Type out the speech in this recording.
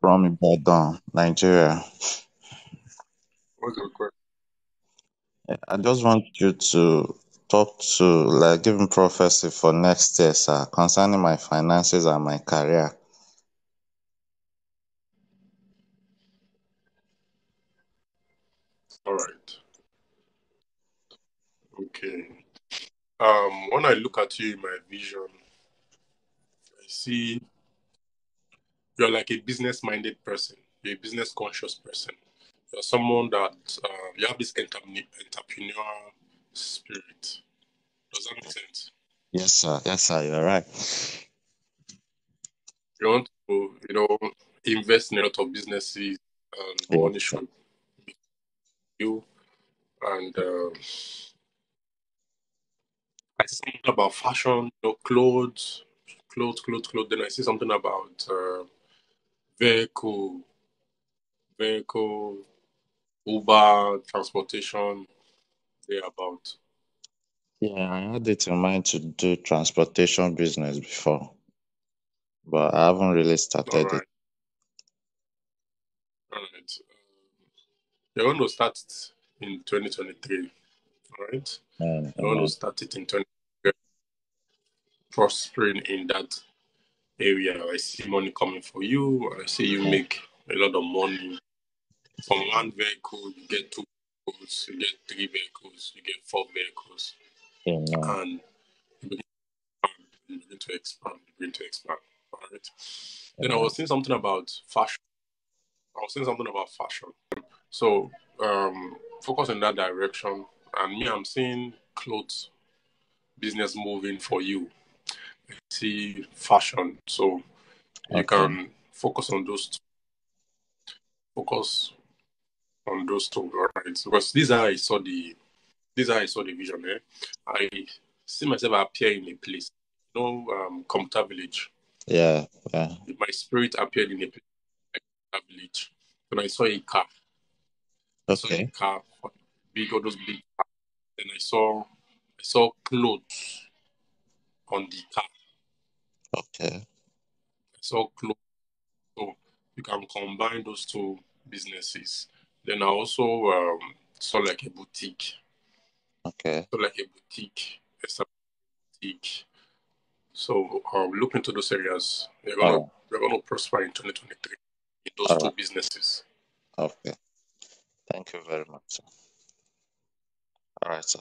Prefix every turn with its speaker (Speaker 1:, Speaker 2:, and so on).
Speaker 1: from Ibadan, Nigeria.
Speaker 2: What's your question?
Speaker 1: I just want you to talk to, like, give me prophecy for next year, sir, concerning my finances and my career.
Speaker 2: All right. Okay. Um, when I look at you in my vision, I see you're like a business-minded person. You're a business-conscious person. You're someone that uh, you have this entrepreneur entrepreneurial spirit. Does that make sense?
Speaker 1: Yes, sir. Yes, sir. You're right.
Speaker 2: You want to, you know, invest in a lot of businesses, and money
Speaker 1: sir.
Speaker 2: should you. And uh, I see something about fashion, you know, clothes, clothes, clothes, clothes. Then I see something about uh, vehicle, vehicle, Uber, transportation. They're about.
Speaker 1: Yeah, I had it in mind to do transportation business before, but I haven't really
Speaker 2: All
Speaker 1: started it.
Speaker 2: all right. Um, you're going to start it in 2023. All right.
Speaker 1: Amen.
Speaker 2: You're going to start it in 2023, prospering in that area. I see money coming for you. I see you make a lot of money. From one vehicle, you get two vehicles, you get three vehicles, you get four vehicles,
Speaker 1: Amen.
Speaker 2: and you begin to expand, you begin to expand. All right. Then I was saying something about fashion. I was saying something about fashion. So um, focus in that direction. And me, I'm seeing clothes business moving for you. Fashion. So you
Speaker 1: Okay.
Speaker 2: can focus on those two. Focus on those two, all right? Because these are I saw the these are I saw the vision. Eh? I see myself appear in a place. You know, um, Computer Village.
Speaker 1: Yeah. Yeah.
Speaker 2: My spirit appeared in a place like Village. And I saw a car. I saw a
Speaker 1: Okay.
Speaker 2: car, big all those big cars. Then I saw I saw clothes on the car.
Speaker 1: Okay.
Speaker 2: I saw clothes. So you can combine those two businesses. Then I also um, saw like a boutique.
Speaker 1: Okay.
Speaker 2: So like a boutique, a boutique. So um, look into those areas. You're gonna
Speaker 1: right.
Speaker 2: you're gonna prosper in 2023 in those
Speaker 1: All
Speaker 2: two
Speaker 1: right.
Speaker 2: businesses.
Speaker 1: Okay. Thank you very much, sir. All right, sir.